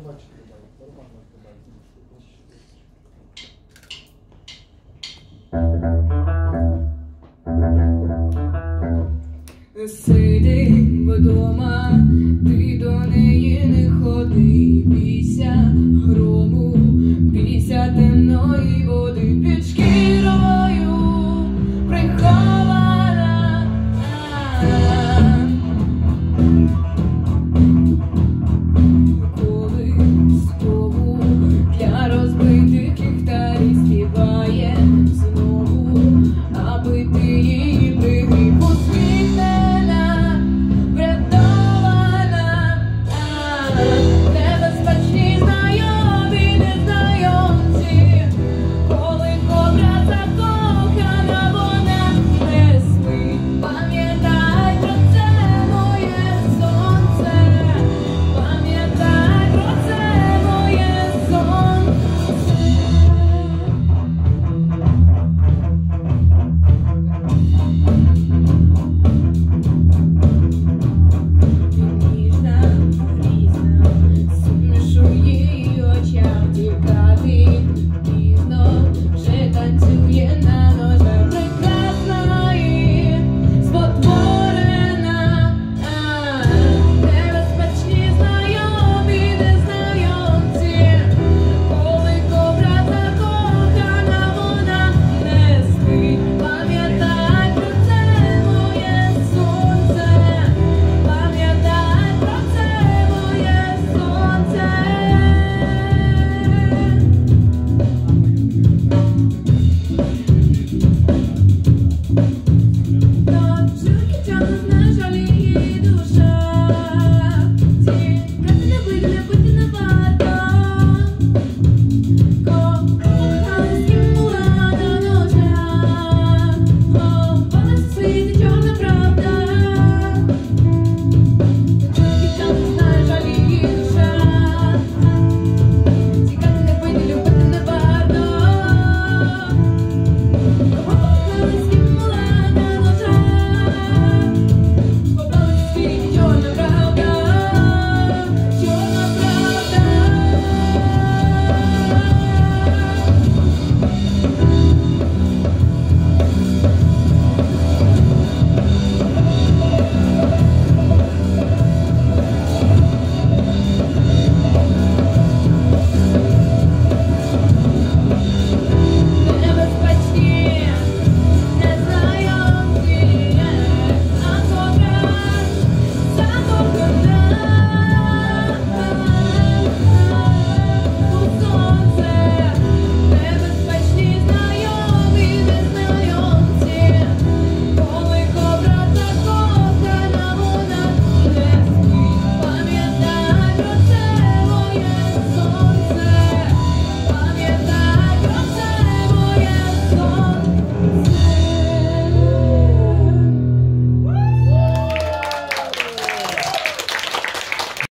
Барабанчик добавить, барабанчик добавить. Вдома, ти до неї не ходи, бійся.